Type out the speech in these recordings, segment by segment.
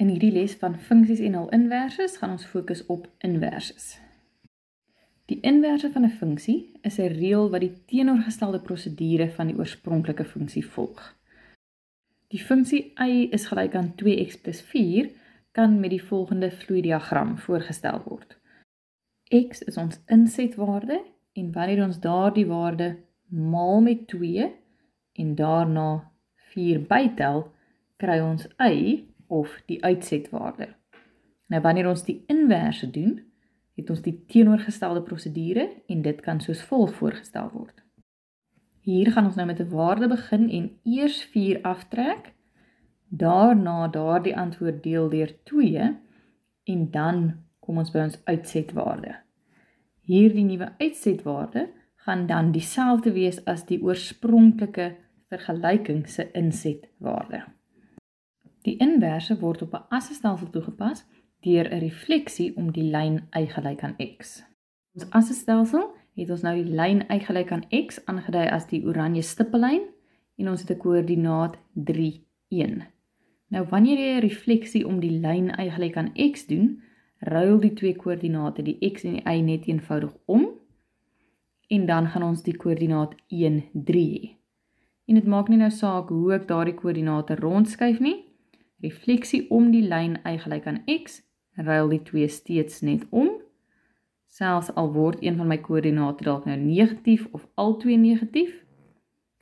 In hierdie les van funksies en hul inverses gaan ons fokus op inverses. Die inverse van 'n funksie is 'n reël wat die teenoorgestelde prosedure van die oorspronklike funksie volg. Die funksie y is gelyk aan 2x + 4 kan met die volgende vloeidiagram voorgestel word. x is ons insetwaarde en wanneer ons daardie waarde maal met 2 en daarna 4 bytel, kry ons y of die uitsetwaarde. Nou wanneer ons die inverse doen, het ons die teenoorgestelde prosedure en dit kan soos volg voorgestel word. Hier gaan ons nou met 'n waarde begin en eers 4 aftrek, daarna daardie antwoord deel deur 2 en dan kom ons by ons uitsetwaarde. Hierdie nuwe uitsetwaarde gaan dan dieselfde wees as die oorspronklike vergelyking se insetwaarde. Die inverse word op 'n assestelsel toegepas deur 'n refleksie om die lyn y gelyk aan x. Ons assestelsel het ons nou die lyn y gelyk aan x aangedui as die oranje stippellyn en ons het 'n koördinaat 3 1. Nou wanneer jy 'n refleksie om die lyn y gelyk aan x doen, ruil die twee koördinate, die x en die y net eenvoudig om en dan gaan ons die koördinaat 1 3 hê. En dit maak nie nou saak hoe ek daardie koördinate rondskuif nie refleksie om die lyn y gelyk aan x, ruil die twee steeds net om. Selfs al word een van my koördinate dalk nou negatief of albei negatief,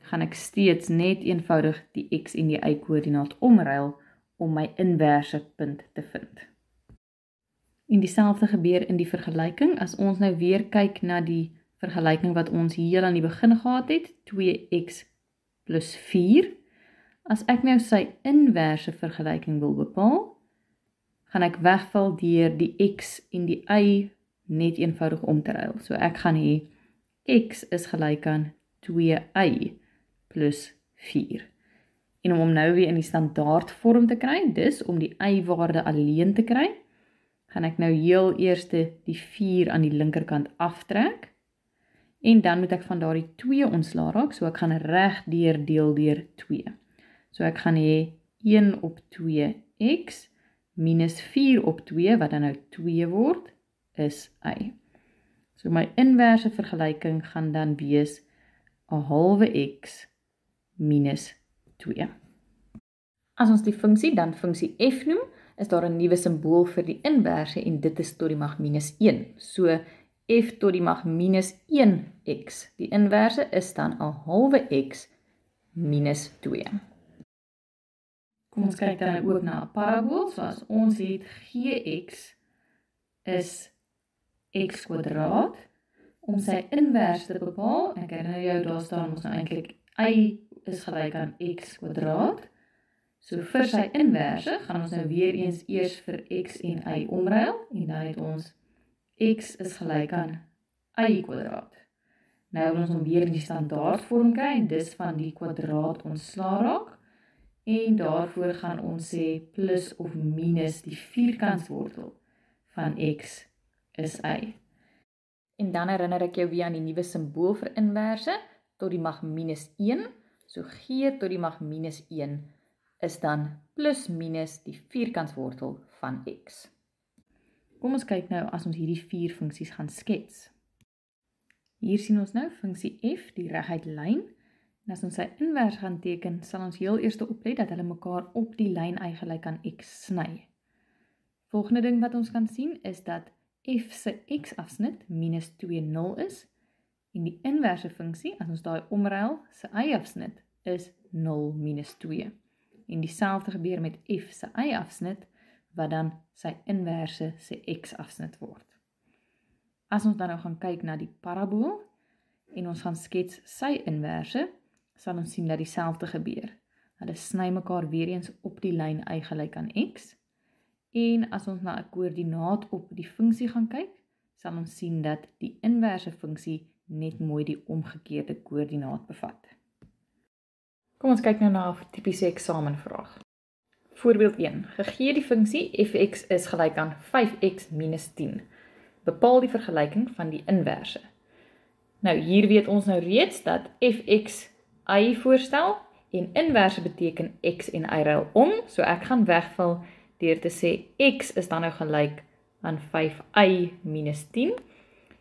gaan ek steeds net eenvoudig die x en die y koördinaat omruil om my inverse punt te vind. En dieselfde gebeur in die vergelyking as ons nou weer kyk na die vergelyking wat ons hier aan die begin gehad het, 2x 4 As ek nou sy inverse vergelyking wil bepaal, gaan ek wegval deur die x en die y net eenvoudig om te ruil. So ek gaan hê x is gelyk aan 2y plus 4. En om hom nou weer in die standaard vorm te kry, dis om die y-waarde alleen te kry, gaan ek nou heel eers die 4 aan die linkerkant aftrek. En dan moet ek van daardie 2 ontslaa raak, so ek gaan reg deur deel deur 2. So ek gaan hê 1 op 2x minus 4 op 2 wat dan nou 2 word is y. So my inverse vergelyking gaan dan wees 'n halwe x minus 2. As ons die funksie dan funksie f noem, is daar 'n nuwe simbool vir die inverse en dit is tot die mag minus 1. So f tot die mag minus 1x. Die inverse is dan 'n halwe x minus 2. Kom ons kyk dan ook na 'n parabool. So as ons het gx is x kwadraat om sy inverse te bepaal. Ek herinner jou daar staan ons nou eintlik y is gelyk aan x kwadraat. So vir sy inverse gaan ons nou weer eens eers vir x en y omruil en dan het ons x is gelyk aan y kwadraat. Nou wil ons hom weer in die standaard vorm kry en dis van die kwadraat ontslaa raak. En daarvoor gaan ons sê plus of minus die vierkantswortel van x is y. En dan herinner ek jou weer aan die nuwe simbool vir inverse tot die mag minus 1. So g tot die mag minus 1 is dan plus minus die vierkantswortel van x. Kom ons kyk nou as ons hierdie vier funksies gaan skets. Hier sien ons nou funksie f, die reguit lyn En as ons sy invers gaan teken, sal ons heel eers oplet dat hulle mekaar op die lyn eintlik aan x sny. Volgende ding wat ons kan sien is dat f se x-afsnit minus 2 0 is en die inverse funksie as ons daai omruil se y-afsnit is 0 minus 2. En dieselfde gebeur met f se y-afsnit wat dan sy inverse se x-afsnit word. As ons dan nou gaan kyk na die parabool en ons gaan skets sy inverse, sal ons sien dat dieselfde gebeur. Hulle sny mekaar weer eens op die lyn y gelyk aan x. En as ons na 'n koördinaat op die funksie gaan kyk, sal ons sien dat die inverse funksie net mooi die omgekeerde koördinaat bevat. Kom ons kyk nou na 'n tipiese eksamenvraag. Voorbeeld 1. Gegee die funksie f(x) is gelyk aan 5x - 10. Bepaal die vergelyking van die inverse. Nou hier weet ons nou reeds dat f(x) y voorstel en inverse beteken x en y ruil om, so ek gaan wegval deur te sê x is dan nou gelyk aan 5y minus 10.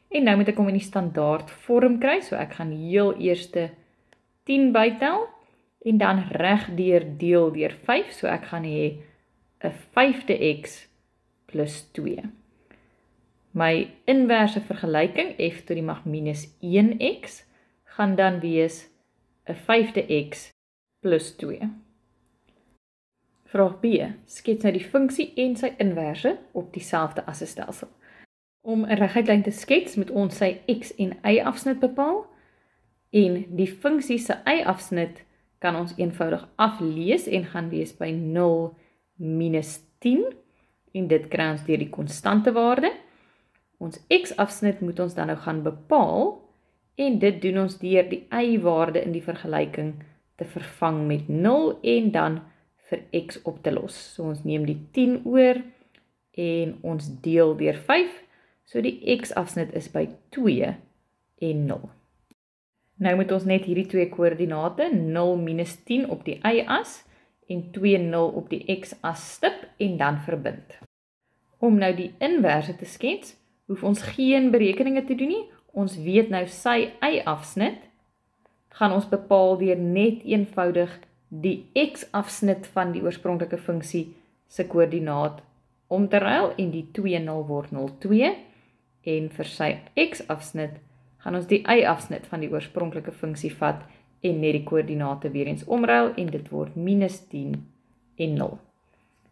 En nou moet ek hom in die standaard vorm kry, so ek gaan heel eerste 10 bytel en dan reg deur deel deur 5, so ek gaan hê 'n 5de x plus 2. My inverse vergelyking f tot die mag minus 1x gaan dan wees 'n 5de x plus 2. Vraag B. Skets nou die funksie en sy inverse op dieselfde asstelsel. Om 'n reguit lyn te skets, moet ons sy x en y afsnit bepaal en die funksie se y afsnit kan ons eenvoudig aflees en gaan wees by 0 minus 10 en dit kry ons deur die konstante waarde. Ons x afsnit moet ons dan nou gaan bepaal en dit doen ons deur die y waarde in die vergelyking te vervang met 0 en dan vir x op te los. So ons neem die 10 oor en ons deel deur 5. So die x afsnit is by 2 en 0. Nou moet ons net hierdie twee koördinate 0 10 op die y-as en 2 0 op die x-as stip en dan verbind. Om nou die inverse te skets, hoef ons geen berekeninge te doen nie. Ons weet nou sy y-afsnit gaan ons bepaal deur net eenvoudig die x-afsnit van die oorspronklike funksie se koördinaat om te ruil en die 2 0 word 02 en vir sy x-afsnit gaan ons die y-afsnit van die oorspronklike funksie vat en net die koördinate weer eens omruil en dit word -10 en 0.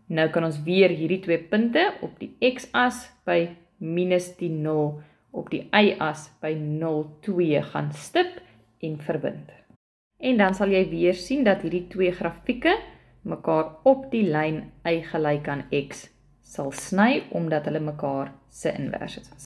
Nou kan ons weer hierdie twee punte op die x-as by -10 0 op die y-as by 02 gaan stip en verbind. En dan sal jy weer sien dat hierdie twee grafieke mekaar op die lyn y gelyk aan x sal sny omdat hulle mekaar se inverse is.